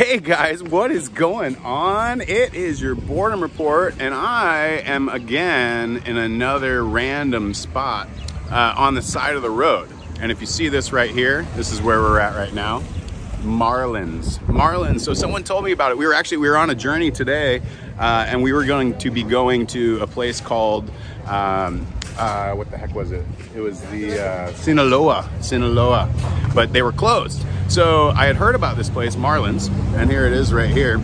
Hey guys, what is going on? It is your boredom report, and I am again in another random spot uh, on the side of the road. And if you see this right here, this is where we're at right now. Marlyn's. Marlyn's. So someone told me about it. We were actually we were on a journey today, uh, and we were going to be going to a place called um, uh, what the heck was it? It was the uh, Sinaloa, Sinaloa, but they were closed. So I had heard about this place, Marlyn's, and here it is right here.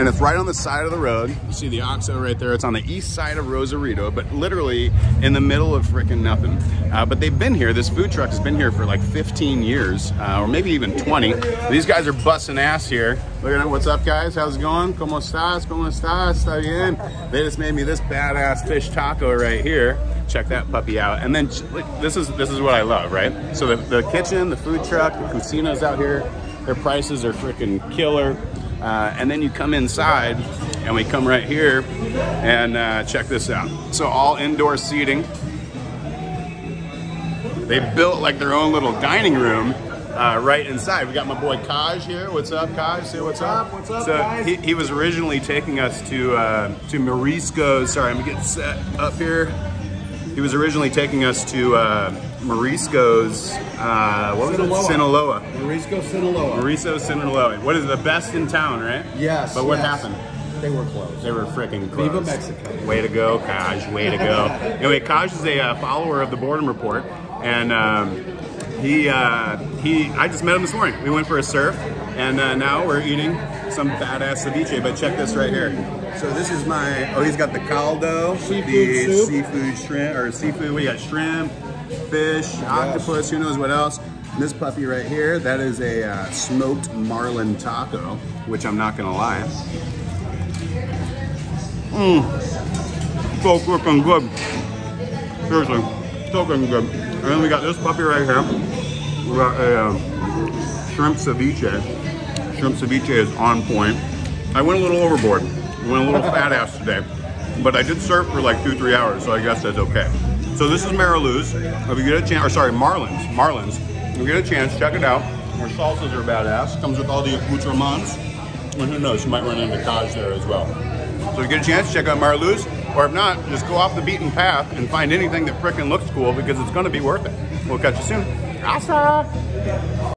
And it's right on the side of the road. You see the OXXO right there. It's on the east side of Rosarito, but literally in the middle of freaking nothing. Uh, but they've been here. This food truck has been here for like 15 years, uh, or maybe even 20. These guys are busting ass here. Look at it. What's up, guys? How's it going? ¿Cómo estás? ¿Cómo estás? ¿Está bien? They just made me this badass fish taco right here check that puppy out. And then this is this is what I love, right? So the, the kitchen, the food truck, the cocinas out here, their prices are freaking killer. Uh, and then you come inside and we come right here and uh, check this out. So all indoor seating. They built like their own little dining room uh, right inside. We got my boy Kaj here. What's up, Kaj? Say what's, up? up? What's up, so guys? He, he was originally taking us to uh, to Mariscos. Sorry, I'm getting set up here. He was originally taking us to uh, Mariscos, uh, what Sinaloa. was it? Sinaloa. Marisco Sinaloa. Marisco Sinaloa. What is the best in town, right? Yes. But what yes. happened? They were closed. They were freaking closed. Viva Mexico. Way to go, Kaj. Way to go. anyway, Kaj is a uh, follower of the Boredom Report, and um, he uh, he. I just met him this morning. We went for a surf, and uh, now we're eating some badass ceviche. But check this right here. So this is my. Oh, he's got the caldo, Seafood the soup. seafood shrimp or seafood. We got shrimp, fish, octopus. Who knows what else? And this puppy right here, that is a uh, smoked marlin taco, which I'm not gonna lie. Mmm. So freaking good. Seriously, so freaking good. And then we got this puppy right here. We got a um, shrimp ceviche. Shrimp ceviche is on point. I went a little overboard. I went a little fat ass today. But I did surf for like two, three hours, so I guess that's okay. So this is Mariluz. If you get a chance, or sorry, Marlyn's. Marlyn's. If you get a chance, check it out. Our salsas are badass. Comes with all the accoutrements. And who knows, you might run into Kaj there as well. So if you get a chance, check out Marluz. Or if not, just go off the beaten path and find anything that frickin' looks cool because it's gonna be worth it. We'll catch you soon. Asa!